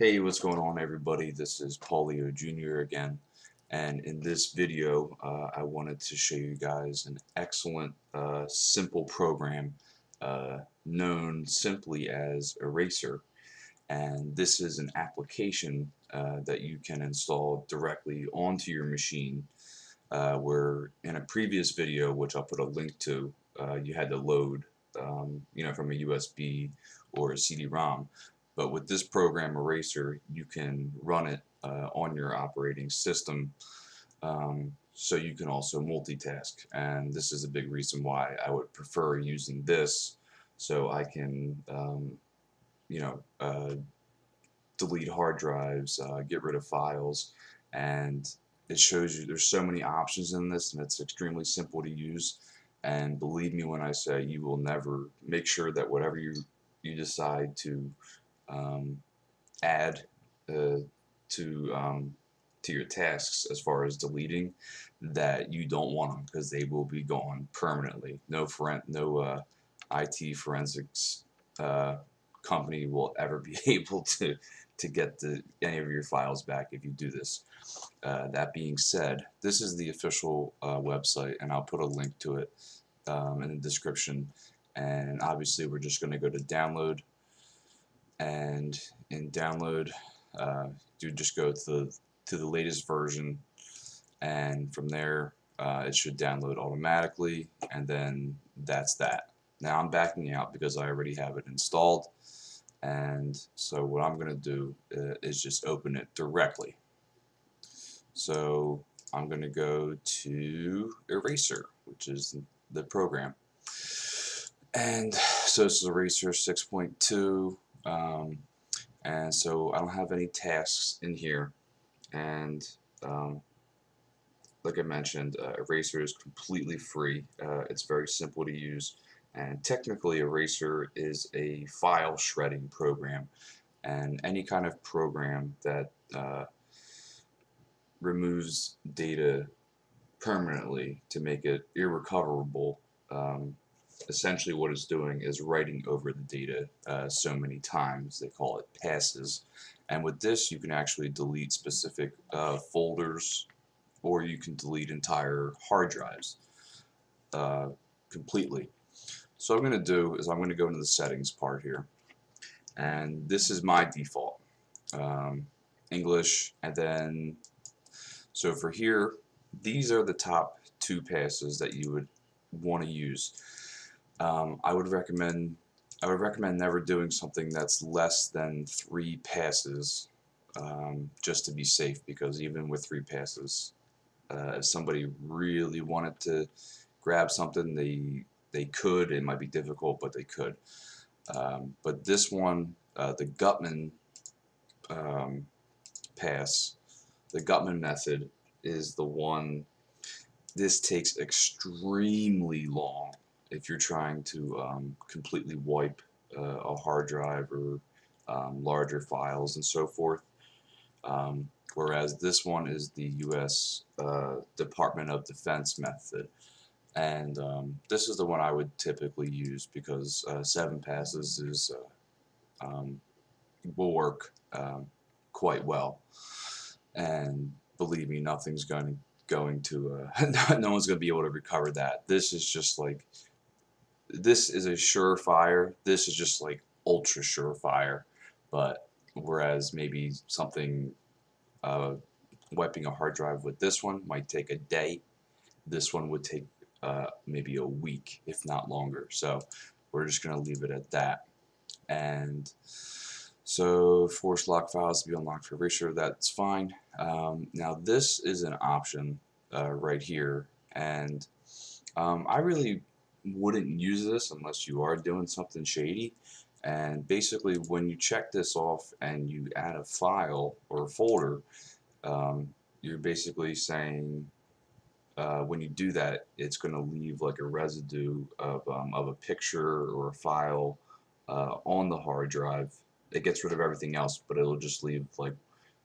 Hey, what's going on everybody? This is Paulio Jr. again and in this video uh, I wanted to show you guys an excellent uh, simple program uh, known simply as Eraser and this is an application uh, that you can install directly onto your machine uh, where in a previous video which I'll put a link to uh, you had to load um, you know from a USB or a CD-ROM but with this program Eraser, you can run it uh, on your operating system um, so you can also multitask. And this is a big reason why I would prefer using this so I can, um, you know, uh, delete hard drives, uh, get rid of files, and it shows you there's so many options in this and it's extremely simple to use and believe me when I say you will never make sure that whatever you you decide to um, add uh, to um, to your tasks as far as deleting that you don't want them because they will be gone permanently. No foren no uh, IT forensics uh, company will ever be able to to get the, any of your files back if you do this. Uh, that being said, this is the official uh, website and I'll put a link to it um, in the description and obviously we're just going to go to download and in download uh, you just go to the, to the latest version. And from there uh, it should download automatically and then that's that. Now I'm backing out because I already have it installed and so what I'm gonna do uh, is just open it directly. So I'm gonna go to Eraser which is the program. And so this is Eraser 6.2 um, and so I don't have any tasks in here. And um, like I mentioned uh, Eraser is completely free. Uh, it's very simple to use. And technically Eraser is a file shredding program. And any kind of program that uh, removes data permanently to make it irrecoverable um, essentially what it's doing is writing over the data uh, so many times they call it passes. And with this you can actually delete specific uh, folders or you can delete entire hard drives uh, completely. So I'm going to do is I'm going to go into the settings part here and this is my default um, English and then so for here these are the top two passes that you would want to use um, I would recommend I would recommend never doing something that's less than three passes um, just to be safe because even with three passes uh, if somebody really wanted to grab something they they could it might be difficult but they could. Um, but this one uh, the Gutmann um, pass the Gutmann method is the one this takes extremely long if you're trying to um, completely wipe uh, a hard drive or um, larger files and so forth. Um, whereas this one is the U.S. Uh, Department of Defense method. And um, this is the one I would typically use because uh, seven passes is uh, um, will work um, quite well. And believe me, nothing's going to going to uh, no one's going to be able to recover that. This is just like this is a surefire. This is just like ultra surefire. But whereas maybe something uh, wiping a hard drive with this one might take a day, this one would take uh, maybe a week, if not longer. So we're just going to leave it at that. And so force lock files to be unlocked for erasure, that's fine. Um, now this is an option uh, right here, and um, I really wouldn't use this unless you are doing something shady. And basically when you check this off and you add a file or a folder um, you're basically saying uh, when you do that it's going to leave like a residue of, um, of a picture or a file uh, on the hard drive. It gets rid of everything else but it'll just leave like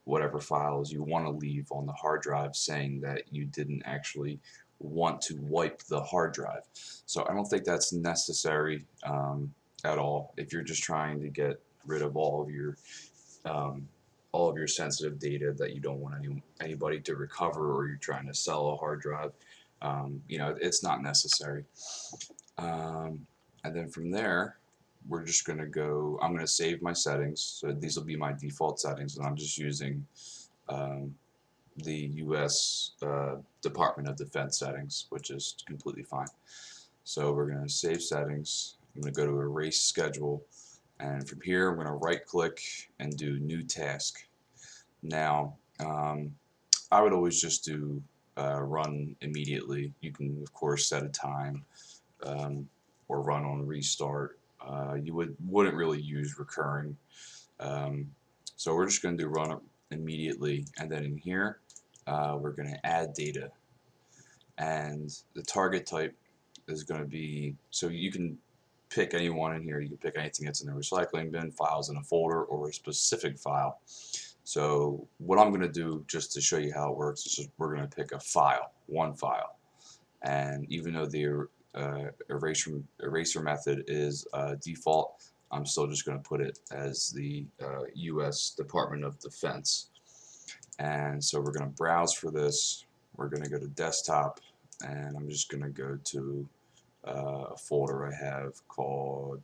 whatever files you want to leave on the hard drive saying that you didn't actually want to wipe the hard drive. So I don't think that's necessary um, at all if you're just trying to get rid of all of your um, all of your sensitive data that you don't want any, anybody to recover or you're trying to sell a hard drive. Um, you know, it's not necessary. Um, and then from there, we're just going to go, I'm going to save my settings. So these will be my default settings and I'm just using um, the U.S. Uh, Department of Defense settings, which is completely fine. So we're going to save settings. I'm going to go to erase schedule and from here I'm going to right click and do new task. Now um, I would always just do uh, run immediately. You can of course set a time um, or run on restart. Uh, you would wouldn't really use recurring. Um, so we're just going to do run immediately and then in here uh, we're going to add data. And the target type is going to be so you can pick any one in here. You can pick anything that's in the recycling bin files in a folder or a specific file. So what I'm going to do just to show you how it works is we're going to pick a file one file. And even though the uh, eraser, eraser method is uh, default I'm still just going to put it as the uh, U.S. Department of Defense and so we're going to browse for this. We're going to go to desktop and I'm just going to go to uh, a folder I have called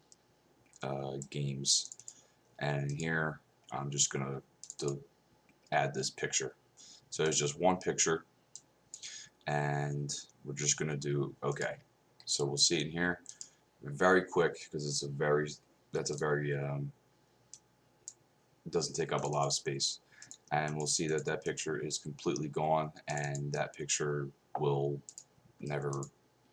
uh, games. And here I'm just going to add this picture. So it's just one picture. And we're just going to do okay. So we'll see it here. Very quick because it's a very that's a very um, doesn't take up a lot of space and we'll see that that picture is completely gone and that picture will never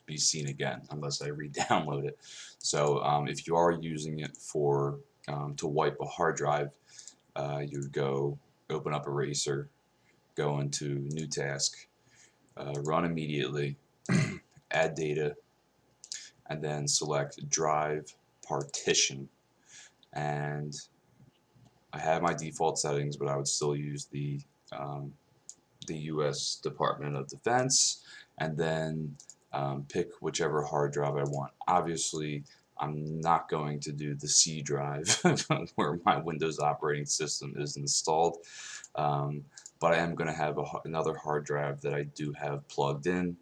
be seen again unless I re-download it. So um, if you are using it for um, to wipe a hard drive uh, you go open up eraser go into new task uh, run immediately add data and then select drive partition. And I have my default settings, but I would still use the um, the U.S. Department of Defense, and then um, pick whichever hard drive I want. Obviously, I'm not going to do the C drive where my Windows operating system is installed, um, but I am going to have a, another hard drive that I do have plugged in,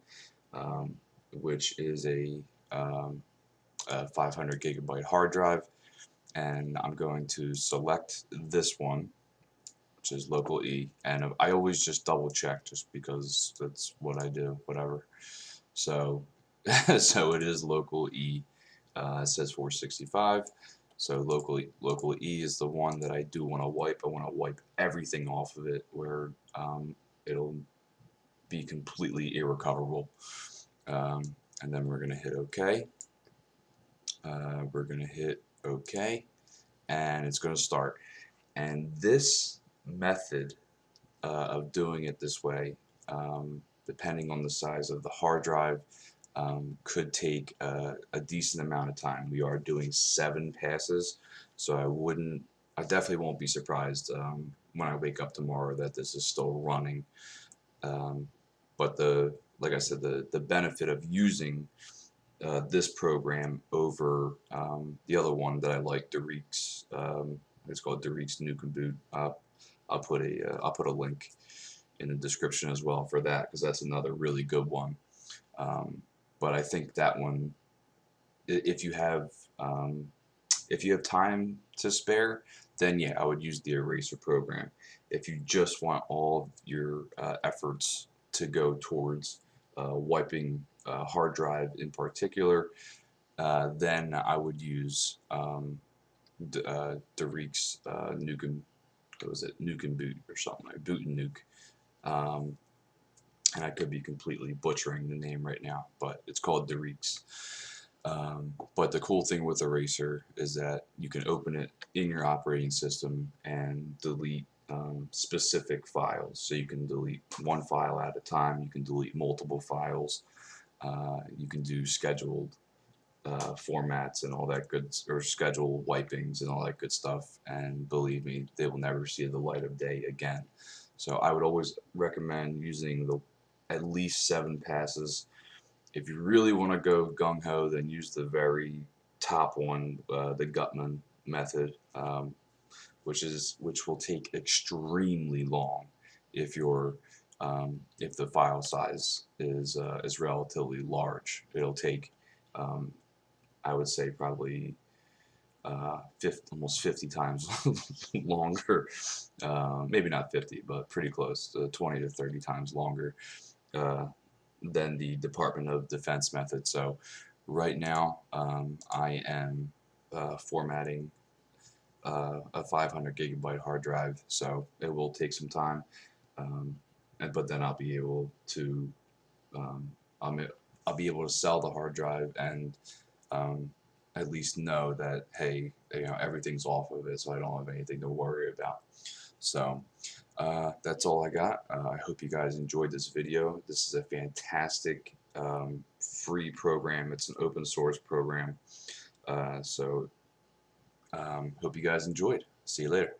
um, which is a, um, a 500 gigabyte hard drive and I'm going to select this one which is local E. And I always just double check just because that's what I do whatever. So so it is local E. Uh, it says 465 so local local E is the one that I do want to wipe. I want to wipe everything off of it where um, it'll be completely irrecoverable. Um, and then we're gonna hit OK uh, we're gonna hit OK and it's going to start. And this method uh, of doing it this way um, depending on the size of the hard drive um, could take a, a, decent amount of time. We are doing seven passes so I wouldn't I definitely won't be surprised um, when I wake up tomorrow that this is still running. Um, but the like I said the the benefit of using uh, this program over um, the other one that I like, Darik's. Um, it's called Darik's Nuke and Boot. Uh, I'll put a will uh, put a link in the description as well for that because that's another really good one. Um, but I think that one, if you have um, if you have time to spare, then yeah, I would use the eraser program. If you just want all of your uh, efforts to go towards uh, wiping uh, hard drive in particular, uh, then I would use um, uh, Darik's uh, Nuke and what was it Nuke and Boot or something like Boot and Nuke. Um, and I could be completely butchering the name right now, but it's called Darik's. Um, but the cool thing with Eraser is that you can open it in your operating system and delete um, specific files. So you can delete one file at a time, you can delete multiple files, uh, you can do scheduled uh, formats and all that good, or schedule wipings and all that good stuff. And believe me, they will never see the light of day again. So I would always recommend using the at least seven passes. If you really want to go gung ho, then use the very top one, uh, the Gutmann method. Um, which is which will take extremely long if you're um, if the file size is uh, is relatively large. It'll take um, I would say probably uh, 50, almost 50 times longer, uh, maybe not 50, but pretty close, to 20 to 30 times longer uh, than the Department of Defense method. So right now um, I am uh, formatting uh, a 500 gigabyte hard drive, so it will take some time, um, and, but then I'll be able to um, I'll, I'll be able to sell the hard drive and um, at least know that hey you know everything's off of it so I don't have anything to worry about. So uh, that's all I got. Uh, I hope you guys enjoyed this video. This is a fantastic um, free program. It's an open source program. Uh, so um, hope you guys enjoyed. See you later